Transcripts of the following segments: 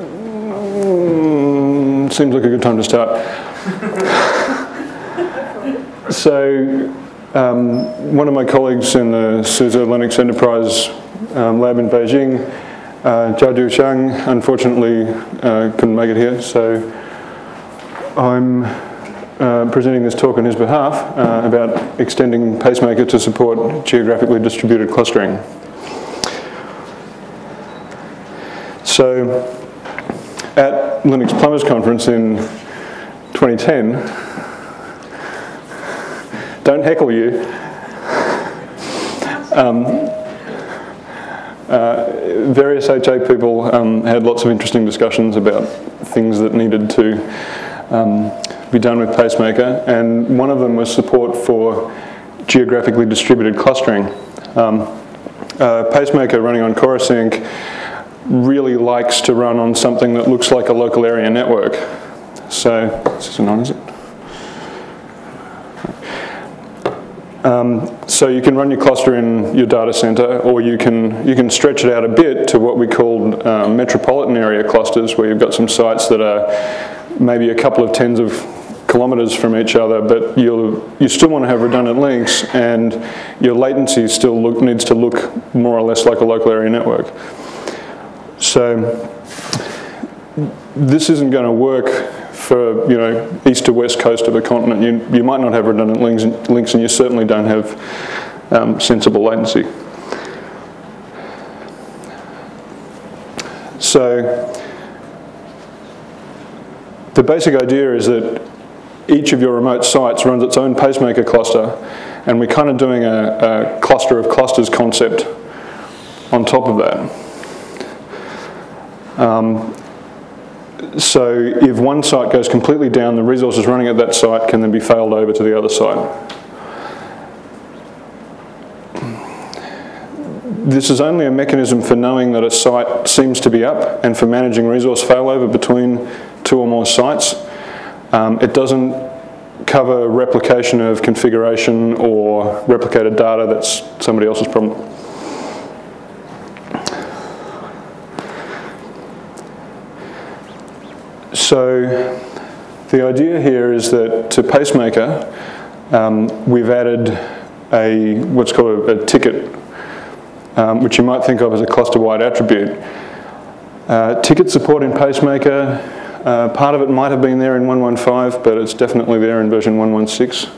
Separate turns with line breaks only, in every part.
Mm, seems like a good time to start. so, um, one of my colleagues in the SUSE Linux Enterprise um, lab in Beijing, uh, Jiaju Zhang, unfortunately uh, couldn't make it here, so I'm uh, presenting this talk on his behalf uh, about extending Pacemaker to support geographically distributed clustering. So, at Linux Plumbers Conference in 2010, don't heckle you. Um, uh, various HA people um, had lots of interesting discussions about things that needed to um, be done with Pacemaker, and one of them was support for geographically distributed clustering. Um, uh, Pacemaker running on Corosync really likes to run on something that looks like a local area network. So, this is on, is it? Um, so you can run your cluster in your data center, or you can you can stretch it out a bit to what we call uh, metropolitan area clusters, where you've got some sites that are maybe a couple of tens of kilometers from each other, but you you still want to have redundant links, and your latency still look, needs to look more or less like a local area network. So this isn't going to work for you know east to west coast of a continent. You, you might not have redundant links, links and you certainly don't have um, sensible latency. So the basic idea is that each of your remote sites runs its own pacemaker cluster and we're kind of doing a, a cluster of clusters concept on top of that. Um, so if one site goes completely down, the resources running at that site can then be failed over to the other site. This is only a mechanism for knowing that a site seems to be up and for managing resource failover between two or more sites. Um, it doesn't cover replication of configuration or replicated data that's somebody else's problem. So the idea here is that to Pacemaker, um, we've added a what's called a, a ticket, um, which you might think of as a cluster-wide attribute. Uh, ticket support in Pacemaker, uh, part of it might have been there in 115, but it's definitely there in version 116.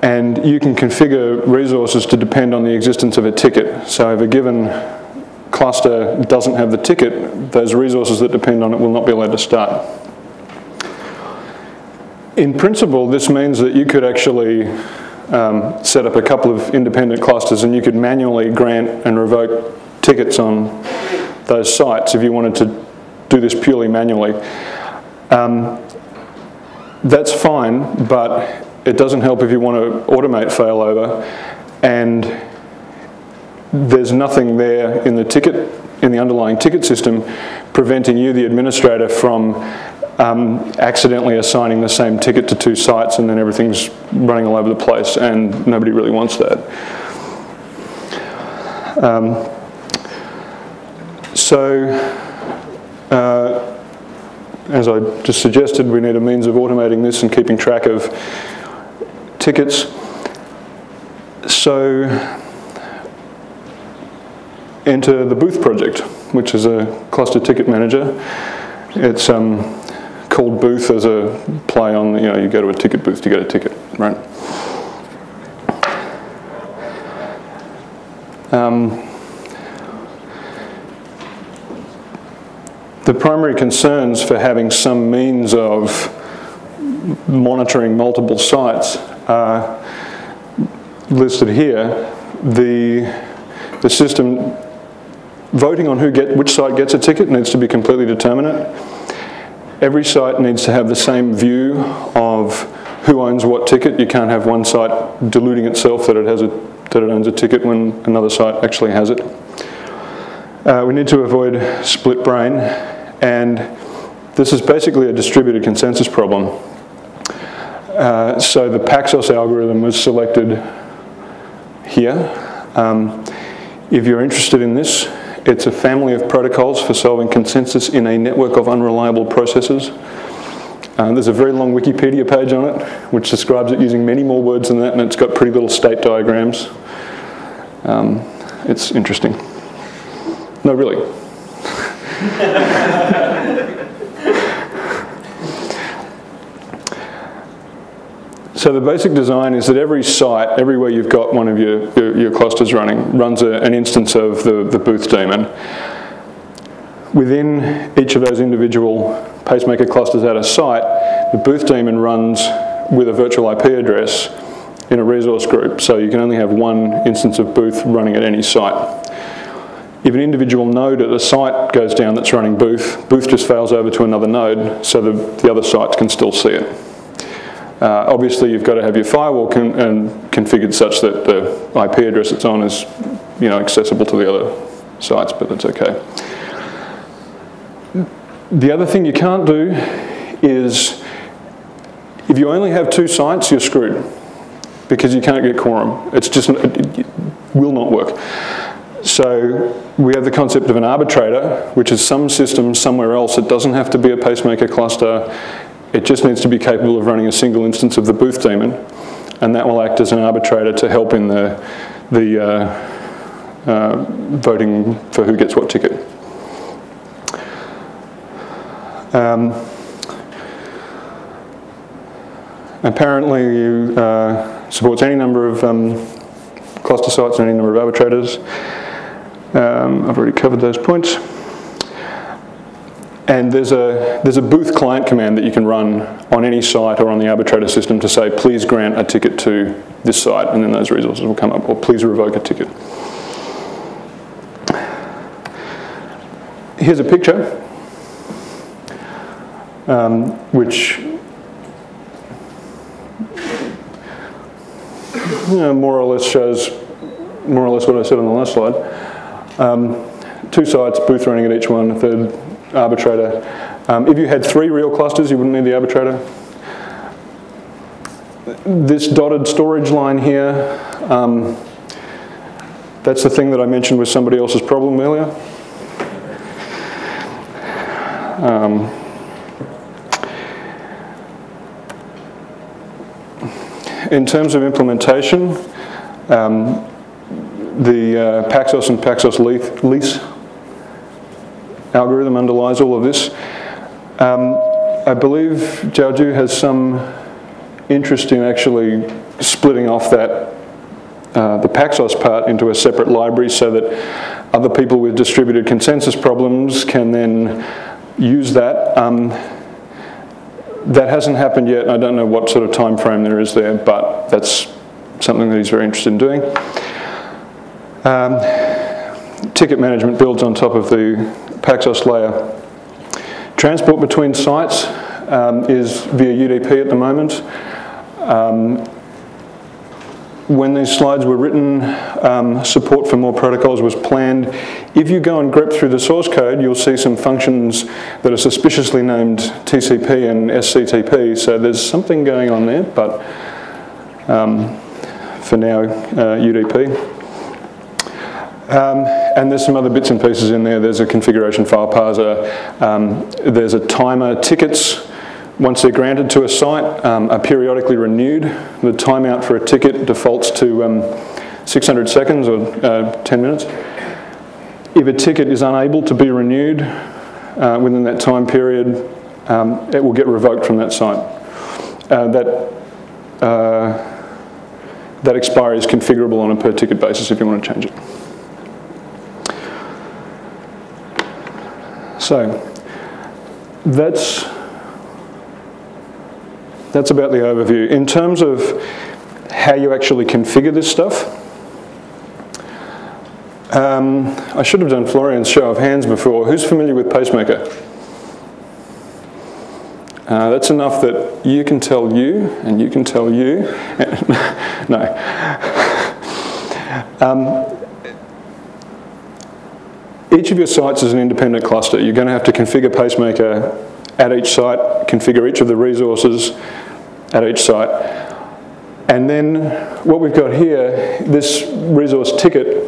And you can configure resources to depend on the existence of a ticket. So if a given cluster doesn't have the ticket, those resources that depend on it will not be allowed to start. In principle, this means that you could actually um, set up a couple of independent clusters and you could manually grant and revoke tickets on those sites if you wanted to do this purely manually. Um, that's fine, but it doesn't help if you want to automate failover and there's nothing there in the ticket, in the underlying ticket system, preventing you, the administrator, from um, accidentally assigning the same ticket to two sites and then everything's running all over the place and nobody really wants that. Um, so, uh, as I just suggested, we need a means of automating this and keeping track of tickets. So, enter the Booth project, which is a cluster ticket manager. It's um, called Booth as a play on, you know, you go to a ticket booth to get a ticket, right? Um, the primary concerns for having some means of monitoring multiple sites are listed here. The, the system voting on who get, which site gets a ticket needs to be completely determinate. Every site needs to have the same view of who owns what ticket. You can't have one site deluding itself that it has a that it owns a ticket when another site actually has it. Uh, we need to avoid split brain, and this is basically a distributed consensus problem. Uh, so the Paxos algorithm was selected here. Um, if you're interested in this, It's a family of protocols for solving consensus in a network of unreliable processes. Uh, there's a very long Wikipedia page on it, which describes it using many more words than that, and it's got pretty little state diagrams. Um, it's interesting. No, really. So the basic design is that every site, everywhere you've got one of your, your, your clusters running, runs a, an instance of the, the booth daemon. Within each of those individual pacemaker clusters at a site, the booth daemon runs with a virtual IP address in a resource group, so you can only have one instance of booth running at any site. If an individual node at a site goes down that's running booth, booth just fails over to another node so the, the other sites can still see it. Uh, obviously, you've got to have your firewall con configured such that the IP address it's on is you know, accessible to the other sites, but that's okay. The other thing you can't do is, if you only have two sites, you're screwed because you can't get quorum. It's just, it will not work. So we have the concept of an arbitrator, which is some system somewhere else. It doesn't have to be a pacemaker cluster. It just needs to be capable of running a single instance of the booth daemon, and that will act as an arbitrator to help in the, the uh, uh, voting for who gets what ticket. Um, apparently, you uh, supports any number of um, cluster sites and any number of arbitrators. Um, I've already covered those points. And there's a, there's a booth client command that you can run on any site or on the arbitrator system to say, please grant a ticket to this site, and then those resources will come up, or please revoke a ticket. Here's a picture, um, which you know, more or less shows more or less what I said on the last slide. Um, two sites, booth running at each one, a third arbitrator. Um, if you had three real clusters, you wouldn't need the arbitrator. This dotted storage line here, um, that's the thing that I mentioned was somebody else's problem earlier. Um, in terms of implementation, um, the uh, Paxos and Paxos lease algorithm underlies all of this. Um, I believe Jiaju has some interest in actually splitting off that uh, the Paxos part into a separate library so that other people with distributed consensus problems can then use that. Um, that hasn't happened yet. I don't know what sort of time frame there is there, but that's something that he's very interested in doing. Um, ticket management builds on top of the Paxos layer. Transport between sites um, is via UDP at the moment. Um, when these slides were written, um, support for more protocols was planned. If you go and grep through the source code, you'll see some functions that are suspiciously named TCP and SCTP, so there's something going on there, but um, for now, uh, UDP. And there's some other bits and pieces in there. There's a configuration file parser. Um, there's a timer. Tickets, once they're granted to a site, um, are periodically renewed. The timeout for a ticket defaults to um, 600 seconds or uh, 10 minutes. If a ticket is unable to be renewed uh, within that time period, um, it will get revoked from that site. Uh, that uh, that expiry is configurable on a per ticket basis if you want to change it. So that's, that's about the overview. In terms of how you actually configure this stuff, um, I should have done Florian's show of hands before. Who's familiar with Pacemaker? Uh, that's enough that you can tell you, and you can tell you. no. Um, each of your sites is an independent cluster. You're going to have to configure Pacemaker at each site, configure each of the resources at each site. And then what we've got here, this resource ticket,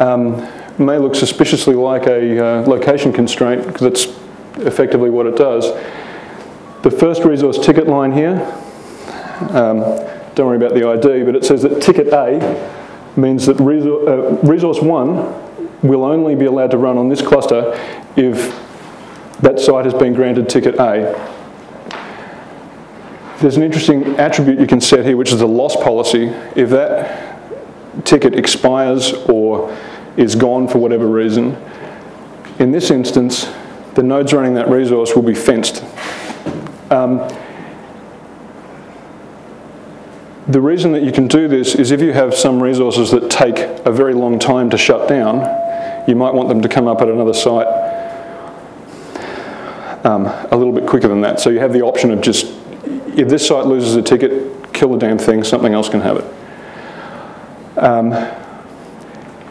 um, may look suspiciously like a uh, location constraint because that's effectively what it does. The first resource ticket line here, um, don't worry about the ID, but it says that ticket A means that resource, uh, resource 1 will only be allowed to run on this cluster if that site has been granted ticket A. There's an interesting attribute you can set here, which is the loss policy. If that ticket expires or is gone for whatever reason, in this instance, the nodes running that resource will be fenced. Um, the reason that you can do this is if you have some resources that take a very long time to shut down, you might want them to come up at another site um, a little bit quicker than that. So you have the option of just, if this site loses a ticket, kill the damn thing, something else can have it. Um,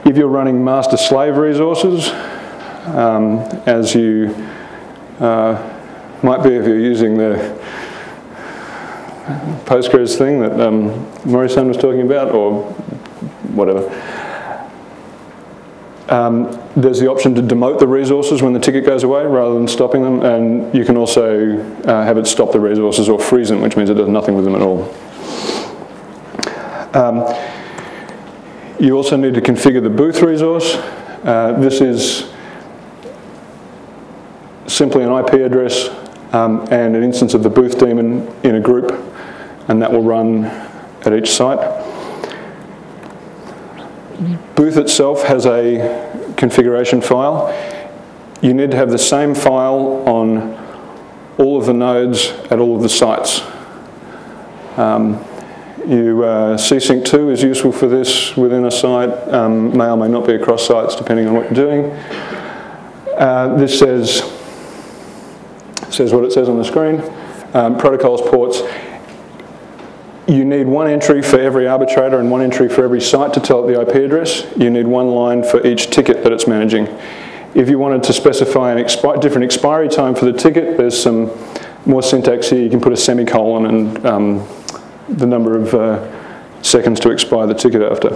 if you're running master-slave resources, um, as you uh, might be if you're using the Postgres thing that um, Mori-san was talking about, or whatever. Um, there's the option to demote the resources when the ticket goes away rather than stopping them, and you can also uh, have it stop the resources or freeze them, which means it does nothing with them at all. Um, you also need to configure the booth resource. Uh, this is simply an IP address um, and an instance of the booth daemon in a group, and that will run at each site. Booth itself has a configuration file. You need to have the same file on all of the nodes at all of the sites. Um, you, uh, csync2 is useful for this within a site, um, may or may not be across sites depending on what you're doing. Uh, this says says what it says on the screen. Um, protocols ports. You need one entry for every arbitrator and one entry for every site to tell it the IP address. You need one line for each ticket that it's managing. If you wanted to specify a expi different expiry time for the ticket, there's some more syntax here. You can put a semicolon and um, the number of uh, seconds to expire the ticket after.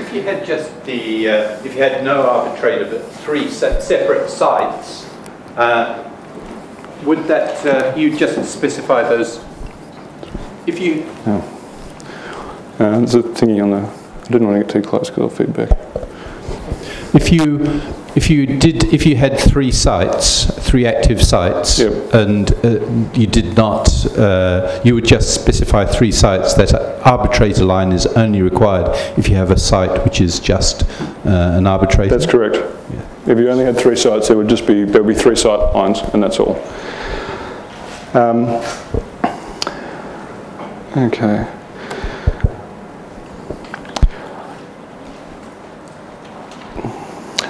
If you had just the, uh, if you had no arbitrator but three se separate sites, uh, would that, uh, you just specify those, if you...
Oh. Uh, there's a thingy on the, I didn't want to get too close because I'll feedback.
If you, if you did, if you had three sites, three active sites,
Yep.
and uh, you did not, uh, you would just specify three sites, that arbitrator line is only required if you have a site which is just uh, an arbitrator?
That's correct. If you only had three sites, there would just be, there would be three site lines and that's all. Um, okay.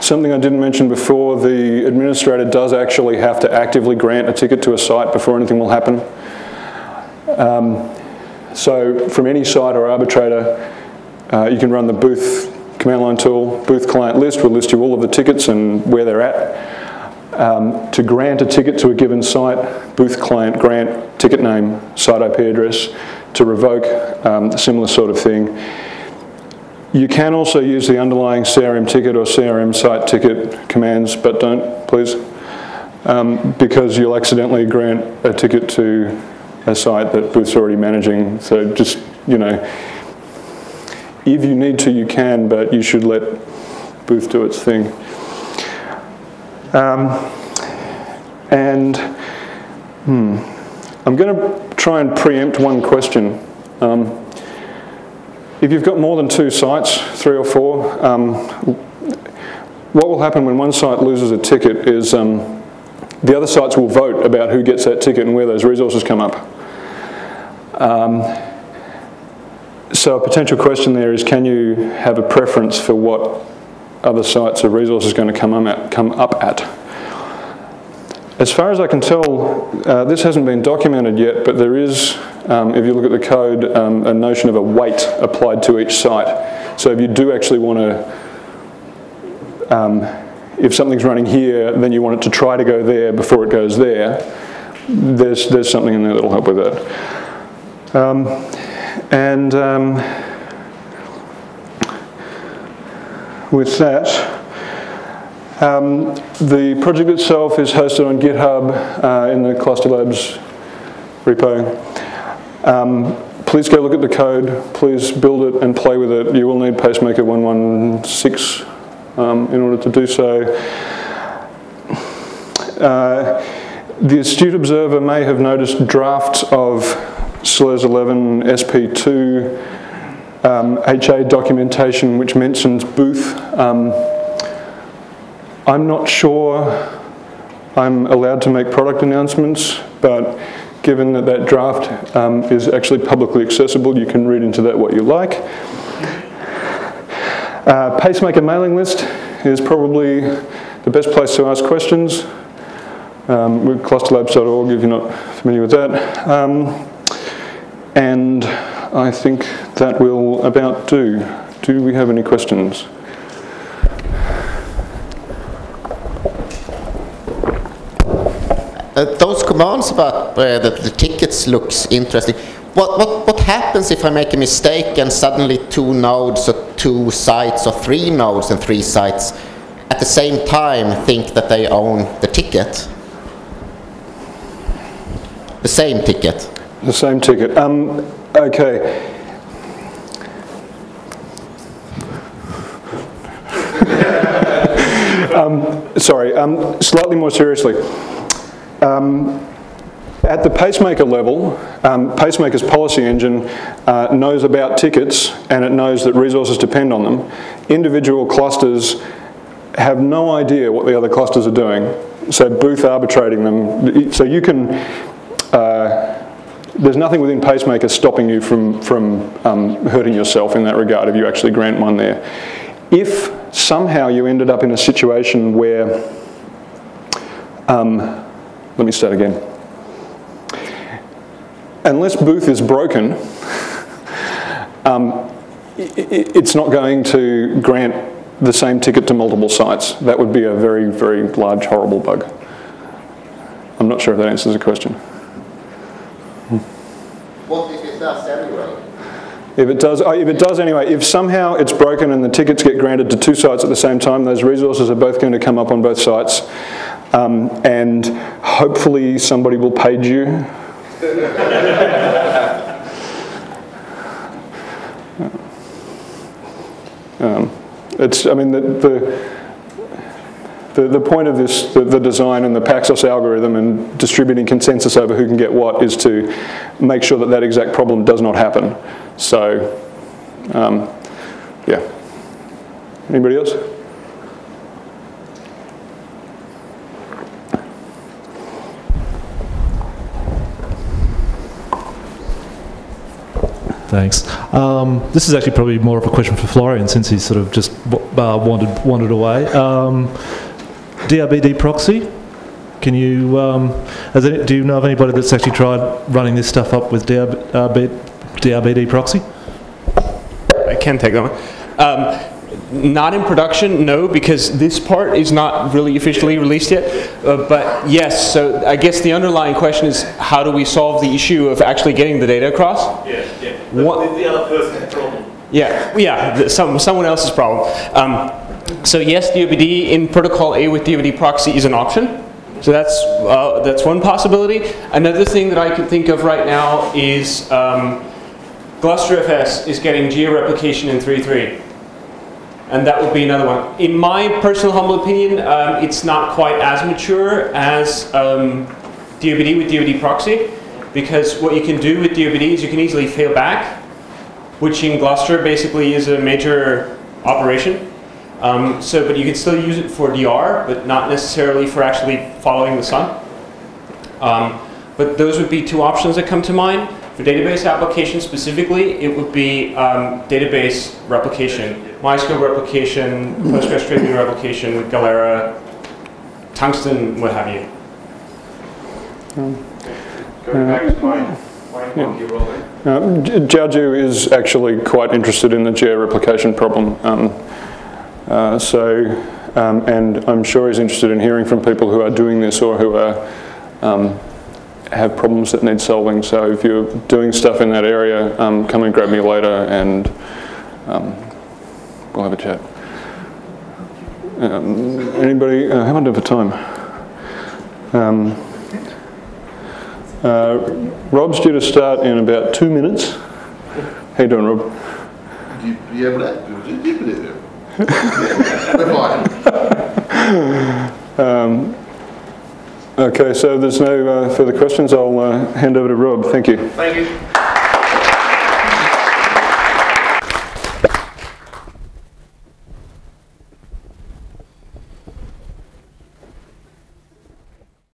Something I didn't mention before, the administrator does actually have to actively grant a ticket to a site before anything will happen. Um, so from any site or arbitrator, uh, you can run the booth command line tool, booth client list will list you all of the tickets and where they're at. Um, to grant a ticket to a given site, booth client grant, ticket name, site IP address. To revoke, um, a similar sort of thing. You can also use the underlying CRM ticket or CRM site ticket commands, but don't, please, um, because you'll accidentally grant a ticket to a site that Booth's already managing. So just, you know, if you need to, you can, but you should let Booth do its thing. Um, and hmm, I'm going to try and preempt one question. Um, if you've got more than two sites, three or four, um, what will happen when one site loses a ticket is um, the other sites will vote about who gets that ticket and where those resources come up. Um, so a potential question there is can you have a preference for what other sites or resources going to come, at, come up at? As far as I can tell, uh, this hasn't been documented yet, but there is, um, if you look at the code, um, a notion of a weight applied to each site. So if you do actually want to, um, if something's running here, then you want it to try to go there before it goes there, there's, there's something in there that'll help with that. Um, and um, with that, Um, the project itself is hosted on GitHub uh, in the Cluster Labs repo. Um, please go look at the code. Please build it and play with it. You will need Pacemaker 116 um, in order to do so. Uh, the astute observer may have noticed drafts of SLES 11 SP2 um, HA documentation which mentions Booth. I'm not sure I'm allowed to make product announcements, but given that that draft um, is actually publicly accessible, you can read into that what you like. Uh, pacemaker mailing list is probably the best place to ask questions um, with clusterlabs.org if you're not familiar with that. Um, and I think that will about do. Do we have any questions?
Uh, those commands about uh, the tickets looks interesting. What, what, what happens if I make a mistake and suddenly two nodes or two sites or three nodes and three sites at the same time think that they own the ticket? The same ticket.
The same ticket. Um, okay. um, sorry, um, slightly more seriously. Um, at the pacemaker level, um, pacemaker's policy engine uh, knows about tickets and it knows that resources depend on them. Individual clusters have no idea what the other clusters are doing, so booth arbitrating them. So you can, uh, there's nothing within pacemaker stopping you from, from um, hurting yourself in that regard if you actually grant one there. If somehow you ended up in a situation where um, let me start again. Unless Booth is broken, um, it's not going to grant the same ticket to multiple sites. That would be a very, very large, horrible bug. I'm not sure if that answers the question.
What if it does anyway?
If it does, oh, if it does anyway, if somehow it's broken and the tickets get granted to two sites at the same time, those resources are both going to come up on both sites. Um, and hopefully somebody will page you. um, it's, I mean, the, the the, the, point of this, the, the, design and the Paxos algorithm and distributing consensus over who can get what is to make sure that that exact problem does not happen. So, um, yeah. Anybody else?
Thanks. Um, this is actually probably more of a question for Florian since he's sort of just uh, wandered, wandered away. Um, DRBD proxy, can you, um, any, do you know of anybody that's actually tried running this stuff up with DRB, uh, DRBD proxy?
I can take that one. Um, not in production, no, because this part is not really officially released yet. Uh, but yes, so I guess the underlying question is how do we solve the issue of actually getting the data across?
Yeah, yeah. What, the other person's problem.
Yeah, yeah, the, some, someone else's problem. Um, so yes, DRBD in protocol A with DRBD proxy is an option. So that's, uh, that's one possibility. Another thing that I can think of right now is um, GlusterFS is getting geo-replication in 3.3 and that would be another one. In my personal humble opinion, um, it's not quite as mature as um, DRBD with DRBD proxy, because what you can do with DRBD is you can easily fail back, which in Gluster basically is a major operation. Um, so, but you can still use it for DR, but not necessarily for actually following the sun. Um, but those would be two options that come to mind. For database applications specifically, it would be um, database replication, MySQL replication, Postgres replication, Galera, Tungsten, what have you.
Going back to my, my monkey
uh, Jiaju is actually quite interested in the geo-replication problem. Um, uh, so, um, and I'm sure he's interested in hearing from people who are doing this or who are um, have problems that need solving. So if you're doing stuff in that area, um, come and grab me later and um, we'll have a chat. Um, anybody, uh, how am I doing for time? Um, uh, Rob's due to start in about two minutes. How you doing, Rob?
You be able do it, you can do it. We're fine.
Okay, so there's no uh, further questions. I'll uh, hand over to Rob. Thank you.
Thank you.